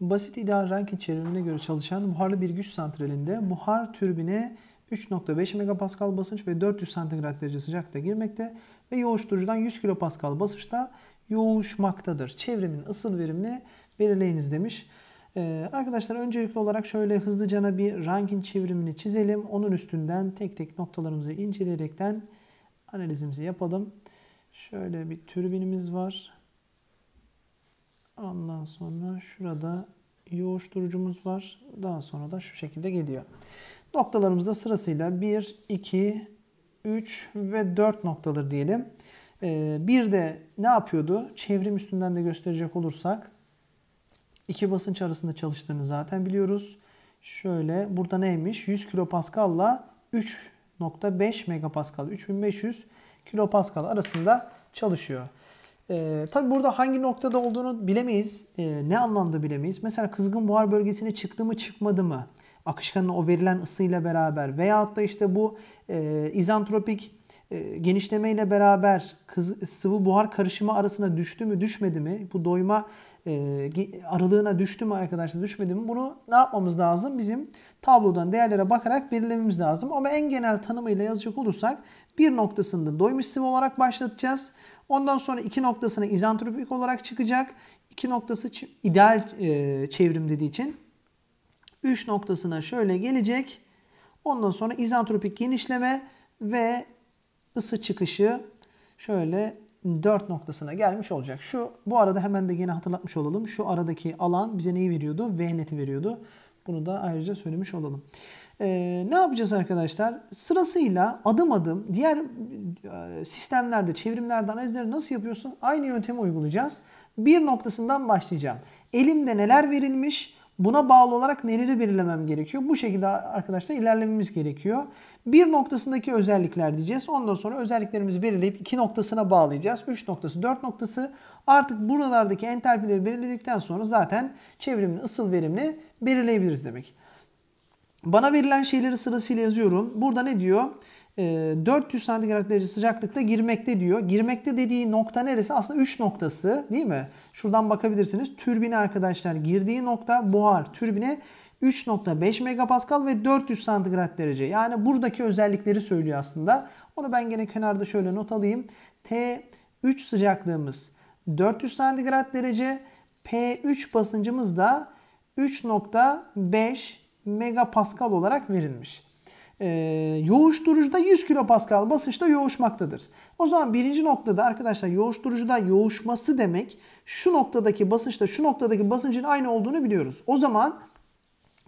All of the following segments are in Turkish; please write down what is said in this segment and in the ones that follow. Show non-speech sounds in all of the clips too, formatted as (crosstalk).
Basit ideal Rankine çevrimine göre çalışan buharlı bir güç santralinde buhar türbine 3.5 megapascal basınç ve 400 santigrat derece sıcaklıkta girmekte ve yoğuşturucudan 100 kilopascal basınçta yoğuşmaktadır. Çevrimin ısıl verimini belirleyiniz demiş. Ee, arkadaşlar öncelikli olarak şöyle hızlıca bir Rankine çevrimini çizelim. Onun üstünden tek tek noktalarımızı inceleyerekten analizimizi yapalım. Şöyle bir türbinimiz var. Ondan sonra şurada yoğuşturucumuz var. Daha sonra da şu şekilde geliyor. Noktalarımız da sırasıyla 1, 2, 3 ve 4 noktadır diyelim. Ee, bir de ne yapıyordu? Çevrim üstünden de gösterecek olursak iki basınç arasında çalıştığını zaten biliyoruz. Şöyle burada neymiş? 100 kilopascal ile 3.5 megapascal 3500 kilopascal arasında çalışıyor. Ee, tabi burada hangi noktada olduğunu bilemeyiz. Ee, ne anlamda bilemeyiz. Mesela kızgın buhar bölgesine çıktı mı çıkmadı mı? Akışkanın o verilen ısıyla beraber veyahut da işte bu e, izantropik e, genişleme ile beraber kız, sıvı buhar karışımı arasına düştü mü düşmedi mi? Bu doyma e, aralığına düştü mü arkadaşlar düşmedi mi? Bunu ne yapmamız lazım? Bizim tablodan değerlere bakarak belirlememiz lazım. Ama en genel tanımıyla yazacak olursak bir noktasında doymuş sıvı olarak başlatacağız. Ondan sonra iki noktasına izantropik olarak çıkacak. İki noktası ideal e, çevrim dediği için. Üç noktasına şöyle gelecek. Ondan sonra izantropik genişleme ve ısı çıkışı şöyle 4 noktasına gelmiş olacak. Şu bu arada hemen de yine hatırlatmış olalım. Şu aradaki alan bize neyi veriyordu? V neti veriyordu. Bunu da ayrıca söylemiş olalım. Ee, ne yapacağız arkadaşlar? Sırasıyla adım adım diğer e, sistemlerde, çevrimlerde analizleri nasıl yapıyorsun? Aynı yöntemi uygulayacağız. Bir noktasından başlayacağım. Elimde neler verilmiş? Buna bağlı olarak neleri belirlemem gerekiyor? Bu şekilde arkadaşlar ilerlememiz gerekiyor. Bir noktasındaki özellikler diyeceğiz. Ondan sonra özelliklerimizi belirleyip iki noktasına bağlayacağız. Üç noktası, dört noktası. Artık buralardaki entalpileri belirledikten sonra zaten çevrimin ısıl verimini belirleyebiliriz demek. Bana verilen şeyleri sırasıyla yazıyorum. Burada ne diyor? 400 ee, santigrat derece sıcaklıkta girmekte diyor. Girmekte dediği nokta neresi? Aslında 3 noktası değil mi? Şuradan bakabilirsiniz. Türbine arkadaşlar girdiği nokta buhar. Türbine 3.5 megapascal ve 400 santigrat derece. Yani buradaki özellikleri söylüyor aslında. Onu ben gene kenarda şöyle not alayım. T3 sıcaklığımız 400 santigrat derece. P3 basıncımız da 3.5 megapascal olarak verilmiş. Ee, yoğuşturucuda 100 kilopascal basınçta yoğuşmaktadır. O zaman birinci noktada arkadaşlar yoğuşturucuda yoğuşması demek şu noktadaki basınçta şu noktadaki basıncın aynı olduğunu biliyoruz. O zaman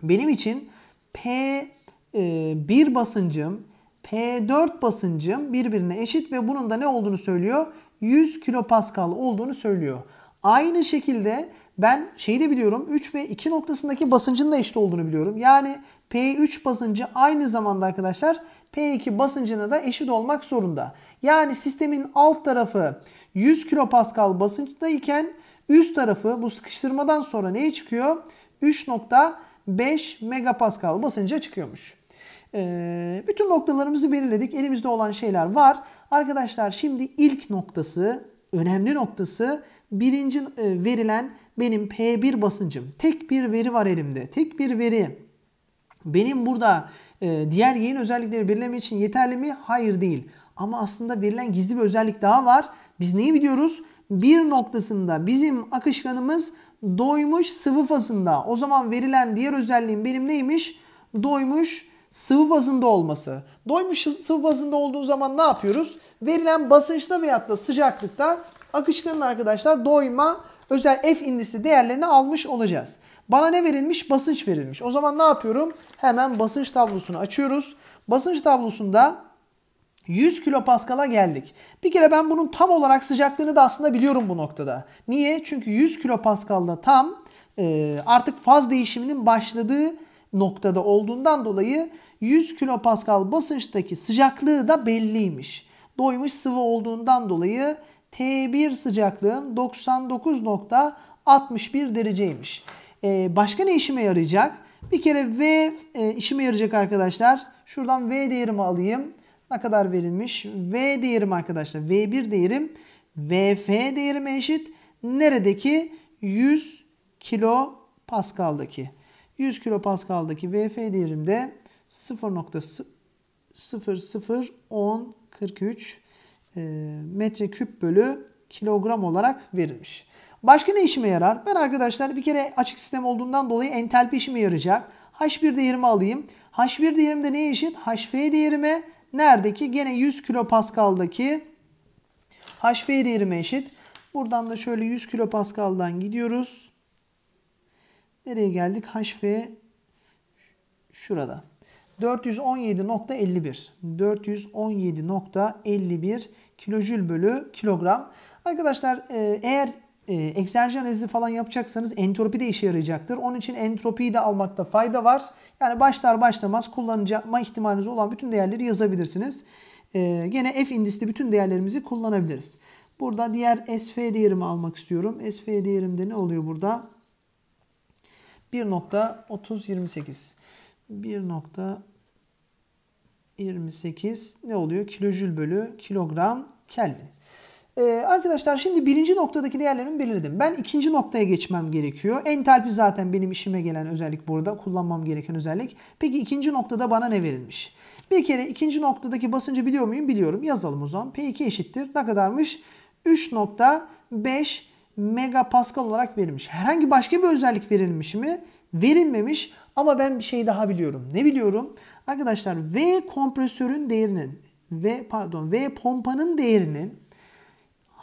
benim için P1 e, basıncım P4 basıncım birbirine eşit ve bunun da ne olduğunu söylüyor? 100 kilopascal olduğunu söylüyor. Aynı şekilde ben şeyi de biliyorum 3 ve 2 noktasındaki basıncın da eşit olduğunu biliyorum. Yani P3 basıncı aynı zamanda arkadaşlar P2 basıncına da eşit olmak zorunda. Yani sistemin alt tarafı 100 kilopascal basınçtayken üst tarafı bu sıkıştırmadan sonra neye çıkıyor? 3.5 megapascal basınca çıkıyormuş. Ee, bütün noktalarımızı belirledik. Elimizde olan şeyler var. Arkadaşlar şimdi ilk noktası, önemli noktası birinci e, verilen benim P1 basıncım. Tek bir veri var elimde. Tek bir veri. Benim burada e, diğer yayın özellikleri belirleme için yeterli mi? Hayır değil. Ama aslında verilen gizli bir özellik daha var. Biz neyi biliyoruz? Bir noktasında bizim akışkanımız doymuş sıvı fazında. O zaman verilen diğer özelliğim benim neymiş? Doymuş sıvı fazında olması. Doymuş sıvı fazında olduğu zaman ne yapıyoruz? Verilen basınçta veyahut da sıcaklıkta akışkanın arkadaşlar doyma özel F indisi değerlerini almış olacağız. Bana ne verilmiş? Basınç verilmiş. O zaman ne yapıyorum? Hemen basınç tablosunu açıyoruz. Basınç tablosunda 100 kilopaskal'a geldik. Bir kere ben bunun tam olarak sıcaklığını da aslında biliyorum bu noktada. Niye? Çünkü 100 kilopaskal'da tam e, artık faz değişiminin başladığı noktada olduğundan dolayı 100 kilopaskal basınçtaki sıcaklığı da belliymiş. Doymuş sıvı olduğundan dolayı T1 sıcaklığım 99.61 dereceymiş. Ee, başka ne işime yarayacak? Bir kere V e, işime yarayacak arkadaşlar. Şuradan V değerimi alayım. Ne kadar verilmiş? V değerim arkadaşlar. V1 değerim VF değerime eşit. Neredeki? 100 kilo Pascal'daki 100 kilopascal'daki VF değerimde 0.001043 e, metreküp bölü kilogram olarak verilmiş. Başka ne işime yarar? Ben arkadaşlar bir kere açık sistem olduğundan dolayı entalpi işime yarayacak. H1 değerimi alayım. H1 değerim de neye eşit? HF değerime neredeki? Gene 100 kilopascal'daki HF değerime eşit. Buradan da şöyle 100 kilopascal'dan gidiyoruz. Nereye geldik? HF şurada. 417.51. 417.51 kilojül bölü kilogram. Arkadaşlar e, eğer e, egzerji analizi falan yapacaksanız entropi de işe yarayacaktır. Onun için entropiyi de almakta fayda var. Yani başlar başlamaz kullanacağıma ihtimaliniz olan bütün değerleri yazabilirsiniz. E, gene F indisli bütün değerlerimizi kullanabiliriz. Burada diğer SV değerimi almak istiyorum. SV değerimde ne oluyor burada? 1.3028 1.28 ne oluyor? Kilojül bölü kilogram Kelvin. Ee, arkadaşlar şimdi birinci noktadaki değerlerimi belirledim. Ben ikinci noktaya geçmem gerekiyor. Entalpi zaten benim işime gelen özellik burada. Kullanmam gereken özellik. Peki ikinci noktada bana ne verilmiş? Bir kere ikinci noktadaki basıncı biliyor muyum? Biliyorum. Yazalım o zaman. P2 eşittir. Ne kadarmış? 3.5 megapascal olarak verilmiş. Herhangi başka bir özellik verilmiş mi? Verilmemiş ama ben bir şey daha biliyorum. Ne biliyorum? Arkadaşlar V kompresörün değerinin V pardon V pompanın değerinin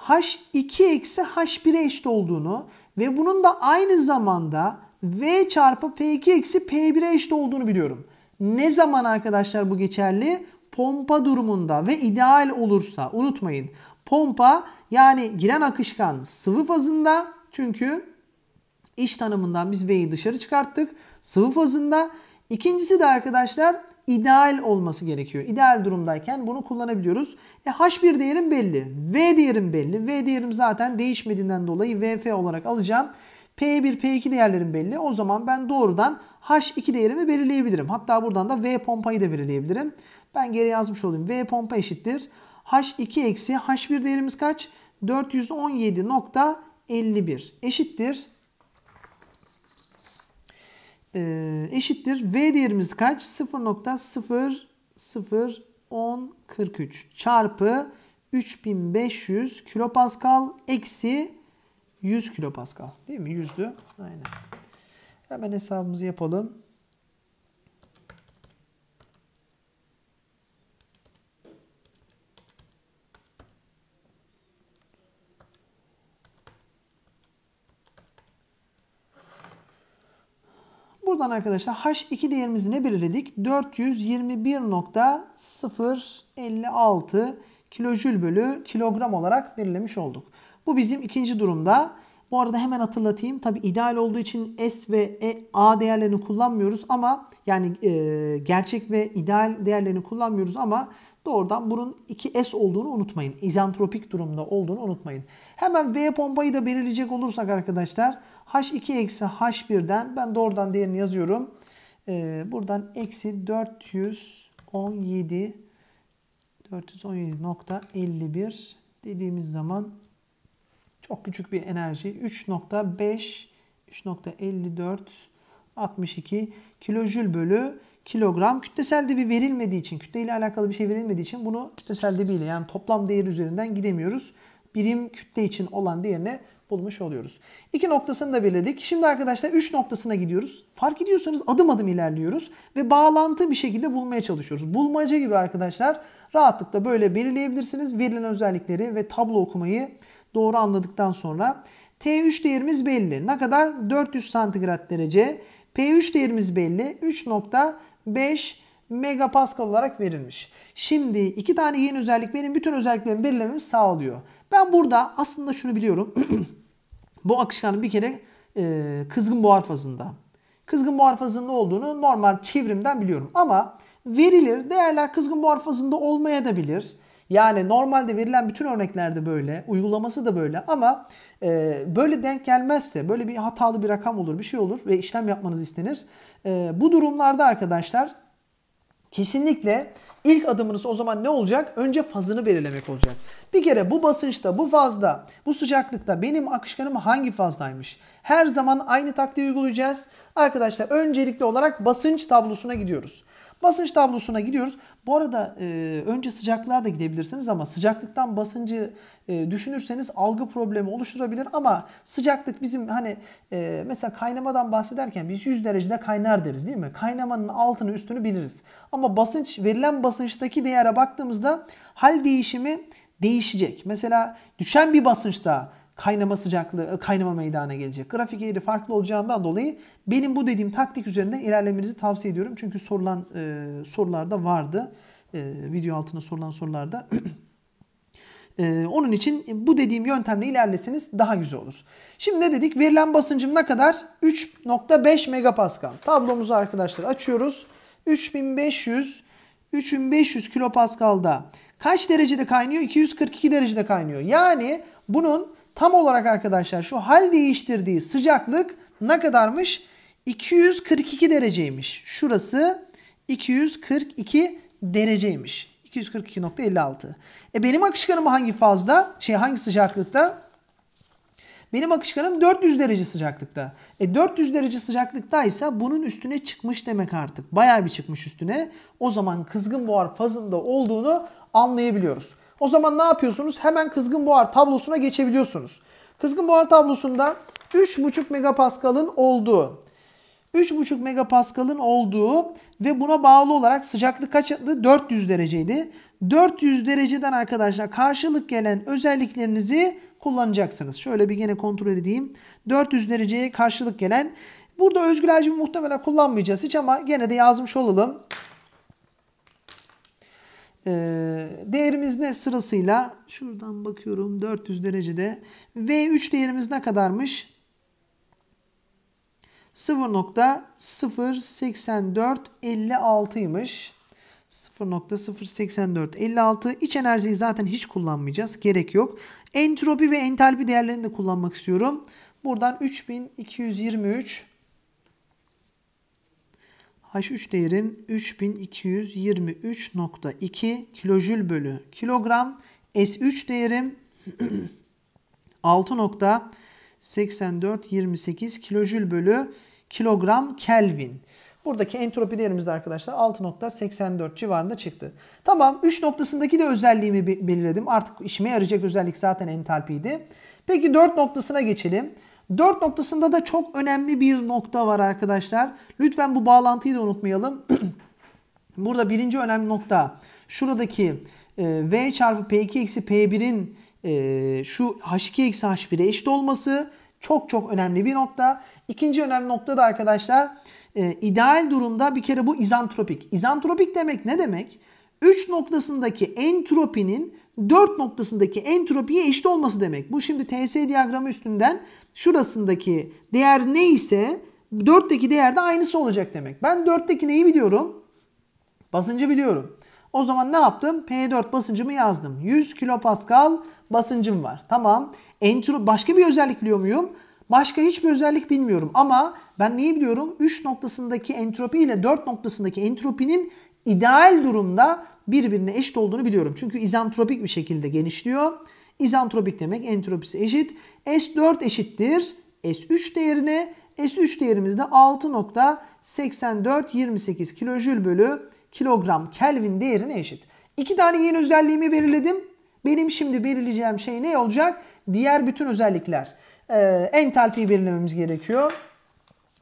H2 eksi H1'e eşit olduğunu ve bunun da aynı zamanda V çarpı P2 eksi P1'e eşit olduğunu biliyorum. Ne zaman arkadaşlar bu geçerli? Pompa durumunda ve ideal olursa unutmayın. Pompa yani giren akışkan sıvı fazında çünkü iş tanımından biz V'yi dışarı çıkarttık. Sıvı fazında. İkincisi de arkadaşlar ideal olması gerekiyor. İdeal durumdayken bunu kullanabiliyoruz. E, H1 değerim belli. V değerim belli. V değerim zaten değişmediğinden dolayı VF olarak alacağım. P1, P2 değerlerim belli. O zaman ben doğrudan H2 değerimi belirleyebilirim. Hatta buradan da V pompayı da belirleyebilirim. Ben geri yazmış olayım. V pompa eşittir. H2 eksi H1 değerimiz kaç? 417.51 eşittir. Ee, eşittir. V değerimiz kaç? 0.001043 çarpı 3500 kilopascal eksi 100 kilopascal. Değil mi? Yüzdü. Aynen. Hemen hesabımızı yapalım. Buradan arkadaşlar H2 değerimizi ne belirledik? 421.056 kilojül bölü kilogram olarak belirlemiş olduk. Bu bizim ikinci durumda. Bu arada hemen hatırlatayım. Tabi ideal olduğu için S ve e, A değerlerini kullanmıyoruz ama yani e, gerçek ve ideal değerlerini kullanmıyoruz ama doğrudan bunun 2S olduğunu unutmayın. İzantropik durumda olduğunu unutmayın. Hemen V pompayı da belirleyecek olursak arkadaşlar H2 eksi H1'den ben doğrudan değerini yazıyorum. Ee, buradan eksi 417 417.51 dediğimiz zaman çok küçük bir enerji 3.5 3.54 62 kilojül bölü kilogram. Kütlesel bir verilmediği için, kütle ile alakalı bir şey verilmediği için bunu kütlesel debiyle yani toplam değer üzerinden gidemiyoruz. Birim kütle için olan değerine bulmuş oluyoruz. İki noktasını da belirledik. Şimdi arkadaşlar üç noktasına gidiyoruz. Fark ediyorsanız adım adım ilerliyoruz ve bağlantı bir şekilde bulmaya çalışıyoruz. Bulmaca gibi arkadaşlar rahatlıkla böyle belirleyebilirsiniz. Verilen özellikleri ve tablo okumayı doğru anladıktan sonra T3 değerimiz belli. Ne kadar? 400 santigrat derece. P3 değerimiz belli. 3.5 megapascal olarak verilmiş. Şimdi iki tane yeni özellik benim bütün özelliklerimi belirlememi sağlıyor. Ben burada aslında şunu biliyorum. (clears throat) Bu akışkanın bir kere e, kızgın buhar fazında. Kızgın buhar fazında olduğunu normal çevrimden biliyorum. Ama verilir değerler kızgın buhar fazında olmaya da bilir. Yani normalde verilen bütün örneklerde böyle, uygulaması da böyle ama e, böyle denk gelmezse, böyle bir hatalı bir rakam olur, bir şey olur ve işlem yapmanız istenir. E, bu durumlarda arkadaşlar kesinlikle İlk adımınız o zaman ne olacak? Önce fazını belirlemek olacak. Bir kere bu basınçta, bu fazda, bu sıcaklıkta benim akışkanım hangi fazdaymış? Her zaman aynı taktiği uygulayacağız. Arkadaşlar öncelikli olarak basınç tablosuna gidiyoruz. Basınç tablosuna gidiyoruz. Bu arada e, önce sıcaklığa da gidebilirsiniz ama sıcaklıktan basıncı e, düşünürseniz algı problemi oluşturabilir ama sıcaklık bizim hani e, mesela kaynamadan bahsederken biz 100 derecede kaynar deriz değil mi? Kaynamanın altını üstünü biliriz. Ama basınç verilen basınçtaki değere baktığımızda hal değişimi değişecek. Mesela düşen bir basınçta kaynama sıcaklığı, kaynama meydana gelecek. Grafik eğri farklı olacağından dolayı benim bu dediğim taktik üzerinden ilerlemenizi tavsiye ediyorum. Çünkü sorulan e, sorularda vardı. E, video altına sorulan sorularda. (clears throat) e, onun için bu dediğim yöntemle ilerleseniz daha güzel olur. Şimdi ne dedik? Verilen basıncım ne kadar? 3.5 megapascal. Tablomuzu arkadaşlar açıyoruz. 3500 3500 kilopaskalda kaç derecede kaynıyor? 242 derecede kaynıyor. Yani bunun tam olarak arkadaşlar şu hal değiştirdiği sıcaklık ne kadarmış? 242 dereceymiş. Şurası 242 dereceymiş. 242.56. E benim akışkanım hangi fazda? Şey hangi sıcaklıkta? Benim akışkanım 400 derece sıcaklıkta. E 400 derece sıcaklıktaysa bunun üstüne çıkmış demek artık. Bayağı bir çıkmış üstüne. O zaman kızgın buhar fazında olduğunu anlayabiliyoruz. O zaman ne yapıyorsunuz? Hemen kızgın buhar tablosuna geçebiliyorsunuz. Kızgın buhar tablosunda 3,5 megapaskalın olduğu 3,5 megapaskalın olduğu ve buna bağlı olarak sıcaklık kaçtı? 400 dereceydi. 400 dereceden arkadaşlar karşılık gelen özelliklerinizi kullanacaksınız. Şöyle bir gene kontrol edeyim. 400 dereceye karşılık gelen burada özgül hacmi muhtemelen kullanmayacağız hiç ama gene de yazmış olalım. Ee, değerimiz ne sırasıyla? Şuradan bakıyorum 400 derecede. V3 değerimiz ne kadarmış? 0.08456'ymış. 0.08456 iç enerjiyi zaten hiç kullanmayacağız. Gerek yok. Entropi ve entalpi değerlerini de kullanmak istiyorum. Buradan 3223 H3 değerim 3223.2 kilojül bölü kilogram. S3 değerim (clears throat) 6.8428 kilojül bölü kilogram Kelvin. Buradaki entropi değerimiz de arkadaşlar 6.84 civarında çıktı. Tamam 3 noktasındaki de özelliğimi belirledim. Artık işime yarayacak özellik zaten entalpiydi. Peki 4 noktasına geçelim. 4 noktasında da çok önemli bir nokta var arkadaşlar. Lütfen bu bağlantıyı da unutmayalım. (clears throat) Burada birinci önemli nokta şuradaki e, V çarpı P2 eksi P1'in e, şu H2 eksi H1'e eşit olması çok çok önemli bir nokta. İkinci önemli nokta da arkadaşlar e, ideal durumda bir kere bu izantropik. İzantropik demek ne demek? 3 noktasındaki entropinin 4 noktasındaki entropiye eşit olması demek. Bu şimdi TS diyagramı üstünden şurasındaki değer neyse 4'teki değer de aynısı olacak demek. Ben 4'teki neyi biliyorum? Basıncı biliyorum. O zaman ne yaptım? P4 basıncımı yazdım. 100 kilopascal basıncım var. Tamam. Entro başka bir özellik biliyor muyum? Başka hiçbir özellik bilmiyorum ama ben neyi biliyorum? 3 noktasındaki entropi ile 4 noktasındaki entropinin ideal durumda birbirine eşit olduğunu biliyorum. Çünkü izantropik bir şekilde genişliyor. İzantropik demek entropisi eşit. S4 eşittir. S3 değerine S3 değerimiz de 6.8428 kilojül bölü kilogram Kelvin değerine eşit. İki tane yeni özelliğimi belirledim. Benim şimdi belirleyeceğim şey ne olacak? Diğer bütün özellikler. Ee, entalpiyi belirlememiz gerekiyor.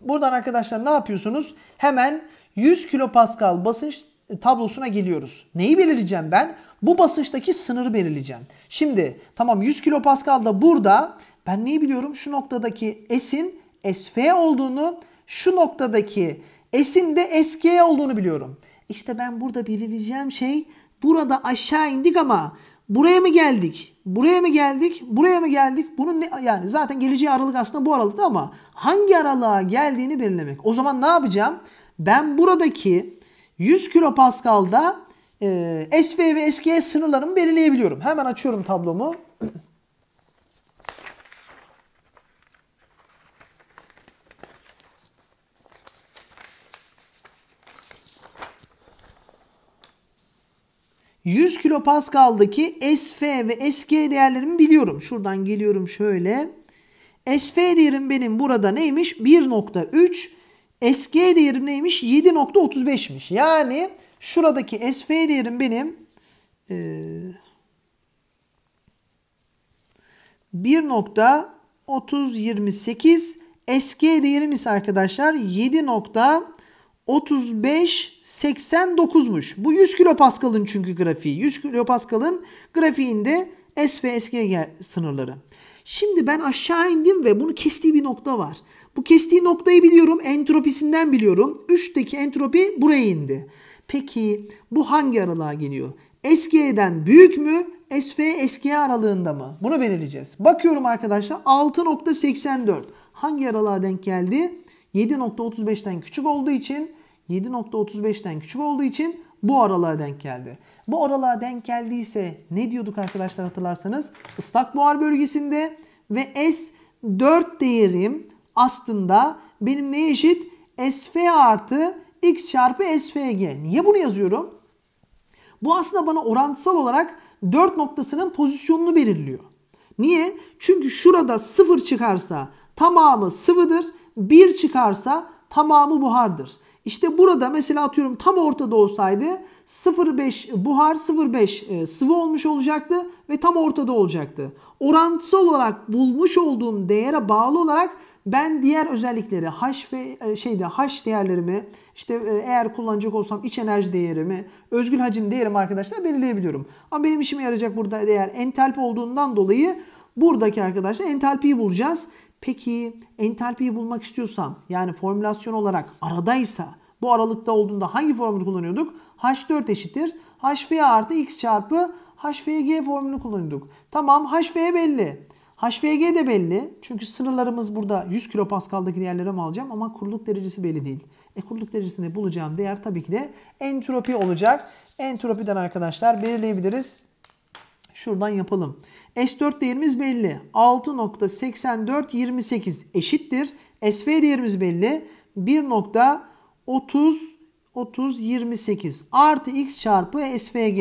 Buradan arkadaşlar ne yapıyorsunuz? Hemen 100 kilopascal basınç tablosuna geliyoruz. Neyi belirleyeceğim ben? Bu basınçtaki sınırı belirleyeceğim. Şimdi tamam 100 kilopascal da burada. Ben neyi biliyorum? Şu noktadaki S'in SV olduğunu, şu noktadaki S'in de SG olduğunu biliyorum. İşte ben burada belirleyeceğim şey burada aşağı indik ama buraya mı geldik? Buraya mı geldik? Buraya mı geldik? Bunun ne, yani zaten geleceği aralık aslında bu aralıkta ama hangi aralığa geldiğini belirlemek. O zaman ne yapacağım? Ben buradaki 100 kilopaskalda e, SV ve SG sınırlarımı belirleyebiliyorum. Hemen açıyorum tablomu. (clears throat) 100 kilopaskal'daki SF ve SG değerlerimi biliyorum. Şuradan geliyorum şöyle. SF değerim benim burada neymiş? 1.3. SG değerim neymiş? 7.35'miş. Yani şuradaki SV değerim benim e, 1.3028 SG değerim ise arkadaşlar 7.3589'muş. Bu 100 kilopaskalın çünkü grafiği. 100 kilopaskalın grafiğinde S ve SG sınırları. Şimdi ben aşağı indim ve bunu kestiği bir nokta var. Bu kestiği noktayı biliyorum. Entropisinden biliyorum. 3'teki entropi buraya indi. Peki bu hangi aralığa geliyor? SG'den büyük mü? S ve SG aralığında mı? Bunu belirleyeceğiz. Bakıyorum arkadaşlar 6.84 hangi aralığa denk geldi? 7.35'ten küçük olduğu için 7.35'ten küçük olduğu için bu aralığa denk geldi. Bu aralığa denk geldiyse ne diyorduk arkadaşlar hatırlarsanız? Islak buhar bölgesinde ve S4 değerim aslında benim neye eşit? SV artı X çarpı SFG. Niye bunu yazıyorum? Bu aslında bana orantısal olarak 4 noktasının pozisyonunu belirliyor. Niye? Çünkü şurada 0 çıkarsa tamamı sıvıdır. 1 çıkarsa tamamı buhardır. İşte burada mesela atıyorum tam ortada olsaydı 0,5 buhar 0,5 e, sıvı olmuş olacaktı ve tam ortada olacaktı. Orantısal olarak bulmuş olduğum değere bağlı olarak ben diğer özellikleri H ve e, şeyde H değerlerimi işte e, eğer kullanacak olsam iç enerji değerimi, özgül hacim değerimi arkadaşlar belirleyebiliyorum. Ama benim işime yarayacak burada değer entalpi olduğundan dolayı buradaki arkadaşlar entalpiyi bulacağız. Peki entalpiyi bulmak istiyorsam yani formülasyon olarak aradaysa bu aralıkta olduğunda hangi formülü kullanıyorduk? H4 eşittir. HV artı X çarpı HVG formülünü kullanıyorduk. Tamam HV belli. HVG de belli. Çünkü sınırlarımız burada 100 kilopaskal'daki değerlere mi alacağım ama kuruluk derecesi belli değil. E kuruluk derecesinde bulacağım değer tabii ki de entropi olacak. Entropiden arkadaşlar belirleyebiliriz. Şuradan yapalım. S4 değerimiz belli. 6.8428 eşittir. SV değerimiz belli. 1.30 30 28 artı x çarpı SVG.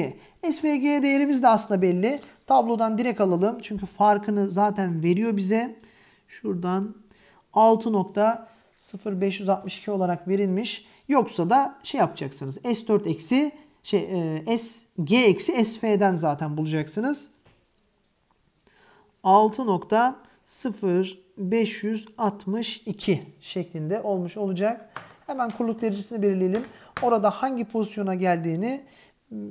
SVG değerimiz de aslında belli. Tablodan direkt alalım. Çünkü farkını zaten veriyor bize. Şuradan 6.0562 olarak verilmiş. Yoksa da şey yapacaksınız. S4 eksi şey e, S G eksi SF'den zaten bulacaksınız. 6.0562 şeklinde olmuş olacak. Hemen kuruluk derecesini belirleyelim. Orada hangi pozisyona geldiğini hmm,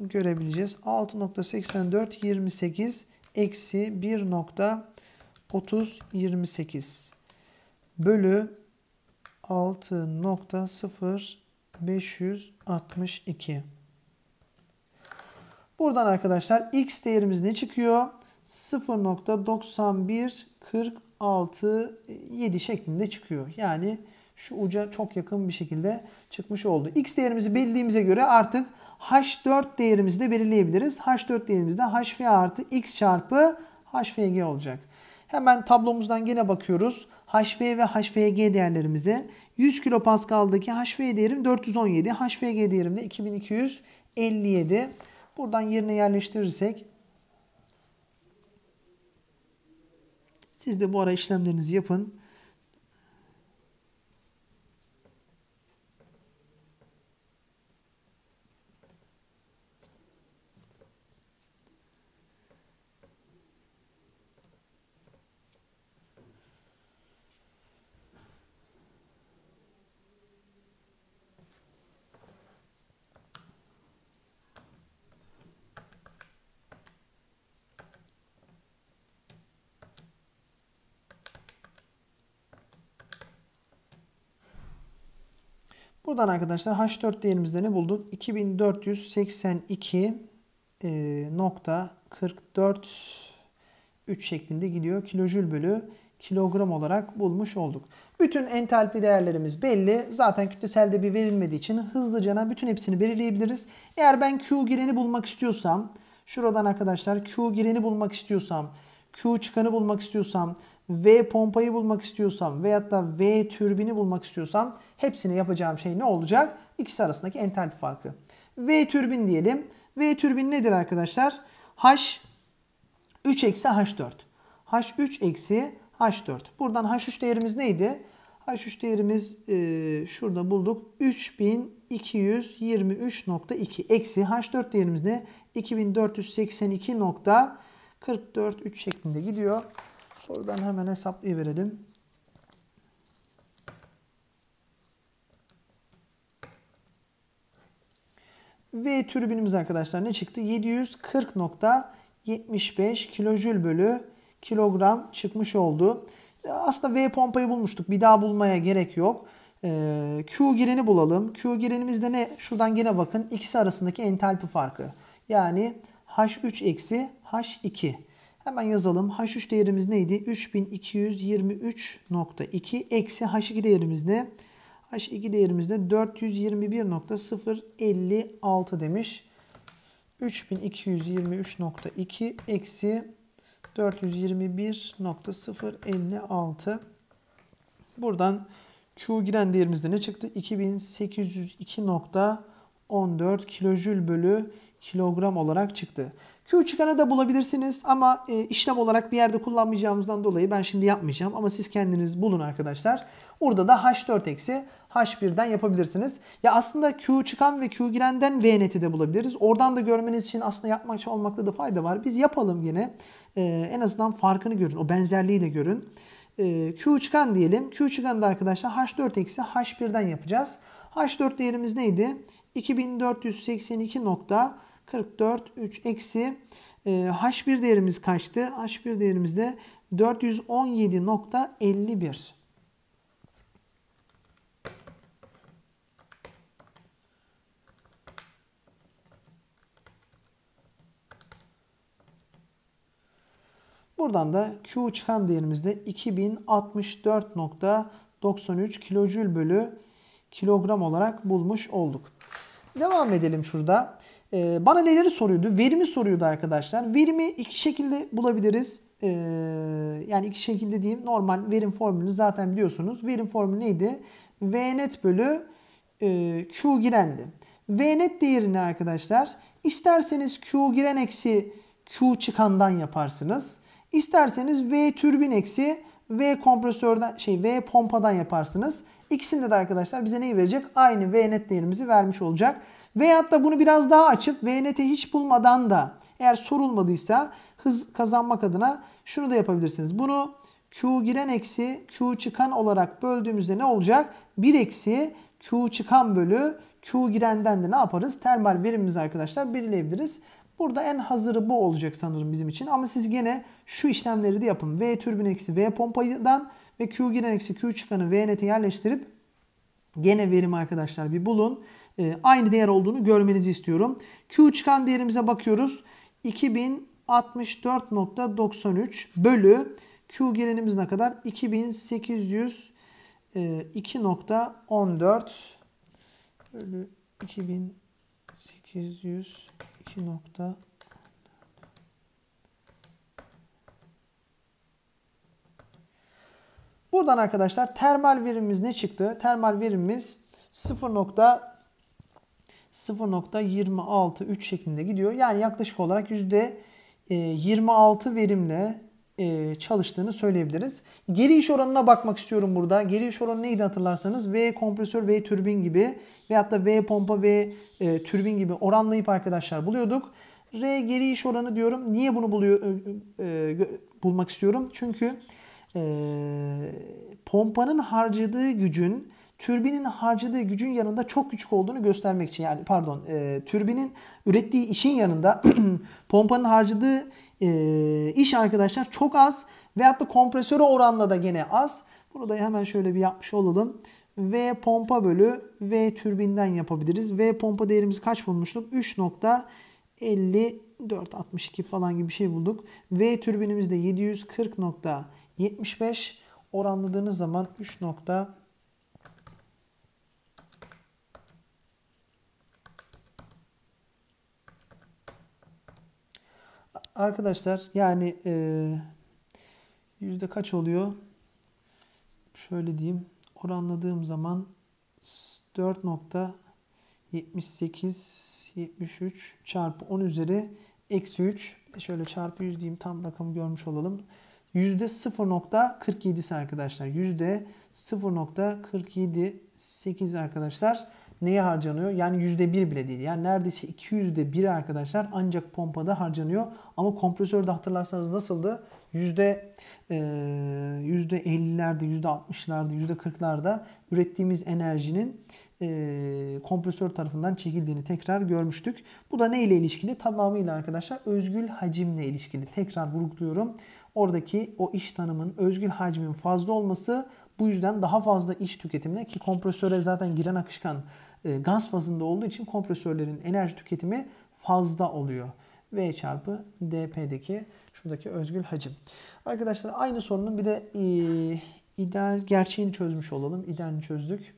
görebileceğiz. 6.8428 eksi 1.3028 bölü 6.0 562. Buradan arkadaşlar x değerimiz ne çıkıyor? 0.9146 şeklinde çıkıyor. Yani şu uca çok yakın bir şekilde çıkmış oldu. X değerimizi bildiğimize göre artık H4 değerimizi de belirleyebiliriz. H4 değerimiz de HV artı X çarpı HVG olacak. Hemen tablomuzdan gene bakıyoruz. HV ve HVG değerlerimizi 100 kilopaskal'daki HV değerim 417. HVG değerim de 2257. Buradan yerine yerleştirirsek siz de bu ara işlemlerinizi yapın. Buradan arkadaşlar H4 değerimizde ne bulduk? 2482 e, nokta 44 3 şeklinde gidiyor. Kilojül bölü kilogram olarak bulmuş olduk. Bütün entalpi değerlerimiz belli. Zaten kütleselde bir verilmediği için hızlıca bütün hepsini belirleyebiliriz. Eğer ben Q gireni bulmak istiyorsam, şuradan arkadaşlar Q gireni bulmak istiyorsam, Q çıkanı bulmak istiyorsam, V pompayı bulmak istiyorsam veyahut da V türbini bulmak istiyorsam hepsini yapacağım şey ne olacak? İkisi arasındaki entalpi farkı. V türbin diyelim. V türbin nedir arkadaşlar? H 3 eksi H4. H3 eksi H4. Buradan H3 değerimiz neydi? H3 değerimiz e, şurada bulduk. 3223.2 eksi H4 değerimiz ne? 2482.443 şeklinde gidiyor. Oradan hemen hesaplayıverelim. V türbinimiz arkadaşlar ne çıktı? 740.75 kilojül bölü kilogram çıkmış oldu. Aslında V pompayı bulmuştuk. Bir daha bulmaya gerek yok. Ee, Q gireni bulalım. Q girenimizde ne? Şuradan gene bakın. İkisi arasındaki entalpi farkı. Yani H3 eksi H2. Hemen yazalım. H3 değerimiz neydi? 3223.2 eksi H2 değerimiz ne? H2 değerimiz de 421.056 demiş. 3223.2 eksi 421.056 Buradan Q giren değerimizde ne çıktı? 2802.14 kilojül bölü kilogram olarak çıktı. Q çıkanı da bulabilirsiniz ama e, işlem olarak bir yerde kullanmayacağımızdan dolayı ben şimdi yapmayacağım. Ama siz kendiniz bulun arkadaşlar. Orada da H4 eksi H1'den yapabilirsiniz. Ya aslında Q çıkan ve Q girenden V neti de bulabiliriz. Oradan da görmeniz için aslında yapmak olmakta da fayda var. Biz yapalım yine. Ee, en azından farkını görün. O benzerliği de görün. Ee, Q çıkan diyelim. Q çıkan da arkadaşlar H4 eksi H1'den yapacağız. H4 değerimiz neydi? 2482.443 eksi e, H1 değerimiz kaçtı? H1 değerimiz de 417.51. Buradan da Q çıkan değerimizde 2064.93 kilojül bölü kilogram olarak bulmuş olduk. Devam edelim şurada. Ee, bana neleri soruyordu? Verimi soruyordu arkadaşlar. Verimi iki şekilde bulabiliriz. Ee, yani iki şekilde diyeyim. Normal verim formülünü zaten biliyorsunuz. Verim formülü neydi? V net bölü e, Q girendi. V net değerini arkadaşlar isterseniz Q giren eksi Q çıkandan yaparsınız. İsterseniz V türbin eksi V kompresörden şey V pompadan yaparsınız. İkisinde de arkadaşlar bize neyi verecek? Aynı V net değerimizi vermiş olacak. Veyahut da bunu biraz daha açıp V neti hiç bulmadan da eğer sorulmadıysa hız kazanmak adına şunu da yapabilirsiniz. Bunu Q giren eksi Q çıkan olarak böldüğümüzde ne olacak? 1 eksi Q çıkan bölü Q girenden de ne yaparız? Termal verimimizi arkadaşlar belirleyebiliriz. Burada en hazırı bu olacak sanırım bizim için. Ama siz gene şu işlemleri de yapın. V türbin eksi V pompadan ve Q giren eksi Q çıkanı V nete yerleştirip gene verim arkadaşlar bir bulun. E, aynı değer olduğunu görmenizi istiyorum. Q çıkan değerimize bakıyoruz. 2064.93 bölü Q girenimiz ne kadar? 2802.14 bölü 2800 2 nokta Buradan arkadaşlar termal verimimiz ne çıktı? Termal verimimiz 0.0.26 3 şeklinde gidiyor. Yani yaklaşık olarak %26 e, verimle çalıştığını söyleyebiliriz. Geri iş oranına bakmak istiyorum burada. Geri iş oranı neydi hatırlarsanız? V kompresör, V türbin gibi veyahut da V pompa, V e, türbin gibi oranlayıp arkadaşlar buluyorduk. R geri iş oranı diyorum. Niye bunu buluyor, e, e, bulmak istiyorum? Çünkü e, pompanın harcadığı gücün türbinin harcadığı gücün yanında çok küçük olduğunu göstermek için yani pardon e, türbinin ürettiği işin yanında (clears throat) pompanın harcadığı e, iş arkadaşlar çok az veyahut da kompresöre oranla da gene az. Bunu da hemen şöyle bir yapmış olalım. V pompa bölü V türbinden yapabiliriz. V pompa değerimizi kaç bulmuştuk? 3.5462 falan gibi bir şey bulduk. V türbinimizde 740.75 oranladığınız zaman 3. Arkadaşlar yani e, yüzde kaç oluyor? Şöyle diyeyim. Oranladığım zaman 4.78 73 çarpı 10 üzeri eksi 3. Şöyle çarpı 100 diyeyim tam rakamı görmüş olalım. Yüzde 0.47'si arkadaşlar. Yüzde 0.478 arkadaşlar neye harcanıyor? Yani yüzde bir bile değil. Yani neredeyse 200'de biri arkadaşlar ancak pompada harcanıyor. Ama kompresörde hatırlarsanız nasıldı? Yüzde e, yüzde 50'lerde, yüzde 60'larda, yüzde 40'larda ürettiğimiz enerjinin e, kompresör tarafından çekildiğini tekrar görmüştük. Bu da ne ile ilişkili? Tamamıyla arkadaşlar özgül hacimle ilişkili. Tekrar vurguluyorum. Oradaki o iş tanımın özgül hacmin fazla olması bu yüzden daha fazla iş tüketimine ki kompresöre zaten giren akışkan gaz fazında olduğu için kompresörlerin enerji tüketimi fazla oluyor. V çarpı dp'deki şuradaki özgül hacim. Arkadaşlar aynı sorunun bir de e, ideal gerçeğini çözmüş olalım. İdealini çözdük.